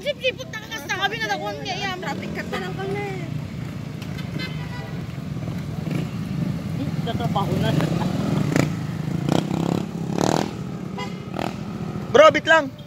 magsipsipot na kakasta kami na nakuha nga iya. Traffic cut na lang kami. Tatrabaho na. Bro, bit lang.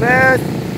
best.